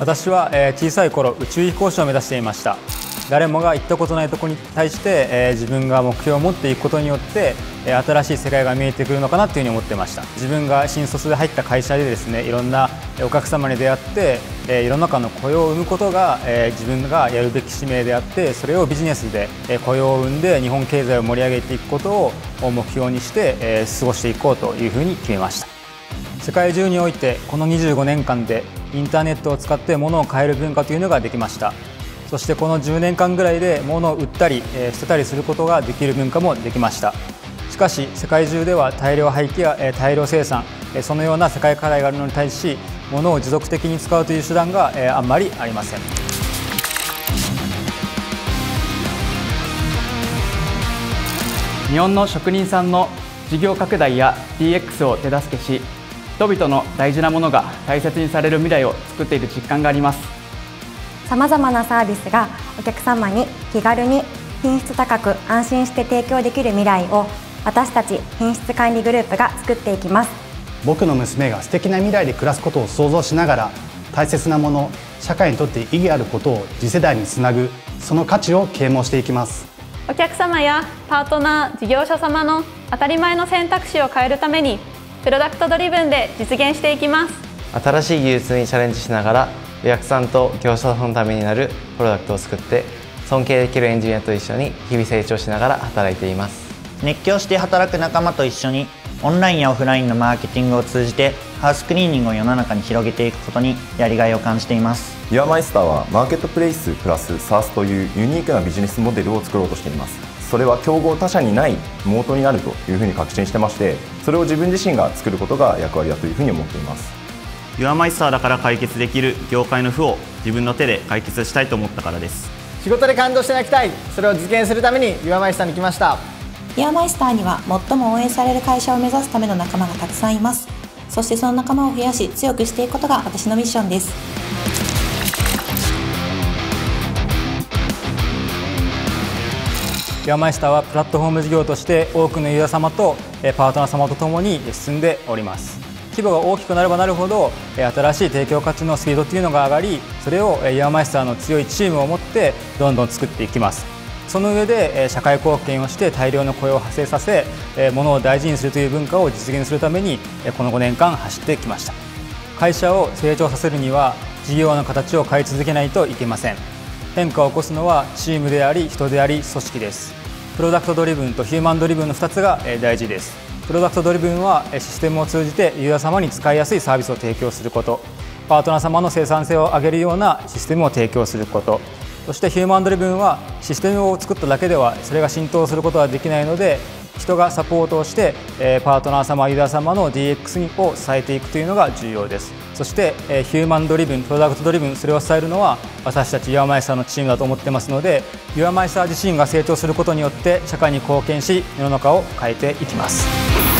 私は、小さい頃宇宙飛行士を目指していました。誰もが行ったことないとこに対して、自分が目標を持っていくことによって、新しい世界が見えてくるのかなというふうに思ってました。自分が新卒で入った会社でですねいろんなお客様に出会って、世の中の雇用を生むことが、自分がやるべき使命であってそれをビジネスで、雇用を生んで日本経済を盛り上げていくことを目標にして、過ごしていこうというふうに決めました。世界中においてこの25年間でインターネットを使って物を買える文化というのができました。そしてこの10年間ぐらいで物を売ったり、え捨てたりすることができる文化もできました。しかし世界中では大量廃棄や、え大量生産、えそのような世界課題があるのに対し物を持続的に使うという手段が、えあんまりありません。日本の職人さんの事業拡大や DX を手助けし人々の大事なものが大切にされる未来を作っている実感があります。さまざまなサービスがお客様に気軽に品質高く安心して提供できる未来を私たち品質管理グループが作っていきます。僕の娘が素敵な未来で暮らすことを想像しながら大切なもの社会にとって意義あることを次世代につなぐその価値を啓蒙していきます。お客様やパートナー事業者様の当たり前の選択肢を変えるためにプロダクトドリブンで実現していきます。新しい技術にチャレンジしながらお客さんと業者さんのためになるプロダクトを作って尊敬できるエンジニアと一緒に日々成長しながら働いています。熱狂して働く仲間と一緒にオンラインやオフラインのマーケティングを通じてハウスクリーニングを世の中に広げていくことにやりがいを感じています。ユアマイスターはマーケットプレイスプラス SARS というユニークなビジネスモデルを作ろうとしていますそれは競合他社にないモートになるというふうに確信してましてそれを自分自身が作ることが役割だというふうに思っています。ユアマイスターだから解決できる業界の負を自分の手で解決したいと思ったからです。仕事で感動して泣きたい。それを実現するためにユアマイスターに来ました。ユアマイスターには最も応援される会社を目指すための仲間がたくさんいます。そしてその仲間を増やし強くしていくことが私のミッションですユアマイスターはプラットフォーム事業として多くのユーザー様とパートナー様とともに進んでおります。規模が大きくなればなるほど新しい提供価値のスピードっていうのが上がりそれをイヤーマイスターの強いチームを持ってどんどん作っていきます。その上で社会貢献をして大量の雇用を発生させ物を大事にするという文化を実現するためにこの5年間走ってきました。会社を成長させるには事業の形を変え続けないといけません。変化を起こすのはチームであり人であり組織です。プロダクトドリブンとヒューマンドリブンの2つが大事です。プロダクトドリブンはシステムを通じてユーザー様に使いやすいサービスを提供すること。パートナー様の生産性を上げるようなシステムを提供すること。そしてヒューマンドリブンはシステムを作っただけではそれが浸透することはできないので人がサポートをして、えパートナー様ユーザー様の DX を支えていくというのが重要です。そして、えヒューマンドリブンプロダクトドリブンそれを支えるのは私たちユアマイスターのチームだと思ってますのでユアマイスター自身が成長することによって社会に貢献し世の中を変えていきます。